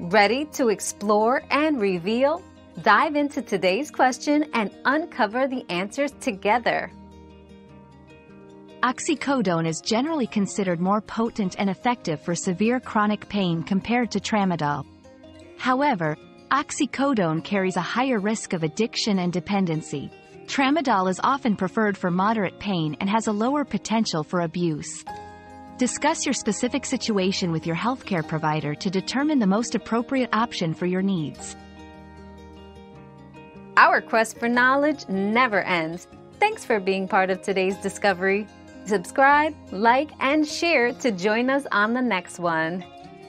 Ready to explore and reveal? Dive into today's question and uncover the answers together. Oxycodone is generally considered more potent and effective for severe chronic pain compared to tramadol. However, oxycodone carries a higher risk of addiction and dependency. Tramadol is often preferred for moderate pain and has a lower potential for abuse. Discuss your specific situation with your healthcare provider to determine the most appropriate option for your needs. Our quest for knowledge never ends. Thanks for being part of today's discovery. Subscribe, like, and share to join us on the next one.